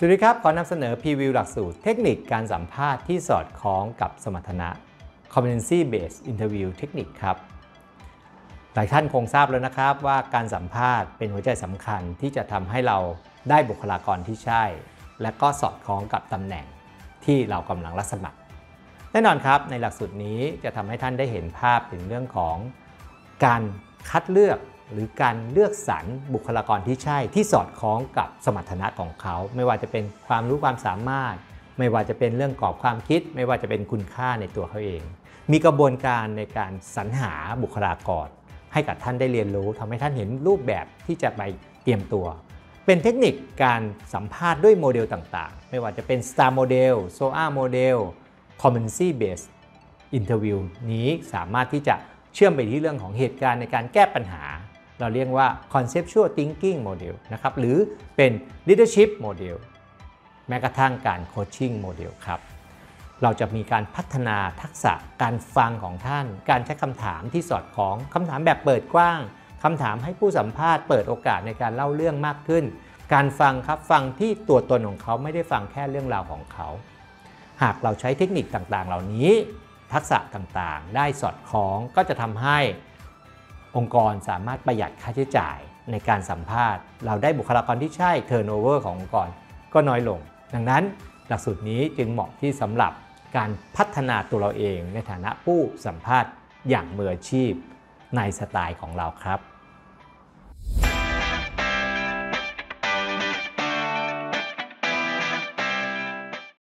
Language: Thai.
สวัสดีครับ ขอนำเสนอพรีวิวหลักสูตรเทคนิคการสัมภาษณ์ที่สอดคล้องกับสมรรถนะ Competency Based Interview Technique ครับ หลายท่านคงทราบแล้วนะครับว่าการสัมภาษณ์เป็นหัวใจสำคัญที่จะทำให้เราได้บุคลากรที่ใช่ และก็สอดคล้องกับตำแหน่งที่เรากำลังรับสมัคร แน่นอนครับในหลักสูตรนี้จะทำให้ท่านได้เห็นภาพถึงเรื่องของการคัดเลือก หรือการเลือกสรรบุคลากรที่ใช่ที่สอดคล้องกับสมรรถนะของเขา ไม่ว่าจะเป็นความรู้ความสามารถ ไม่ว่าจะเป็นเรื่องกรอบความคิด ไม่ว่าจะเป็นคุณค่าในตัวเขาเอง มีกระบวนการในการสรรหาบุคลากร ให้กับท่านได้เรียนรู้ทำให้ท่านเห็นรูปแบบที่จะไปเตรียมตัว เป็นเทคนิคการสัมภาษณ์ด้วยโมเดลต่างๆ ไม่ว่าจะเป็น STAR Model SOA Model Competency Based Interview นี้สามารถที่จะเชื่อมไปที่เรื่องของเหตุการณ์ในการแก้ปัญหา เราเรียกว่า conceptual thinking model นะครับ หรือเป็น leadership model แม้กระทั่งการ coaching model ครับ เราจะมีการพัฒนาทักษะการฟังของท่าน การใช้คำถามที่สอดคล้องคำถามแบบเปิดกว้างคำถามให้ผู้สัมภาษณ์เปิดโอกาสในการเล่าเรื่องมากขึ้น การฟังครับฟังที่ตัวตนของเขาไม่ได้ฟังแค่เรื่องราวของเขา หากเราใช้เทคนิคต่างๆ เหล่านี้ ทักษะต่างๆ ได้สอดคล้องก็จะทำให้ องค์กรสามารถประหยัดค่าใช้จ่ายในการสัมภาษณ์ เราได้บุคลากรที่ใช่ turnover ขององค์กรก็น้อยลง ดังนั้นหลักสูตรนี้จึงเหมาะที่สำหรับการพัฒนาตัวเราเองในฐานะผู้สัมภาษณ์อย่างมืออาชีพในสไตล์ของเราครับ